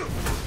Ugh!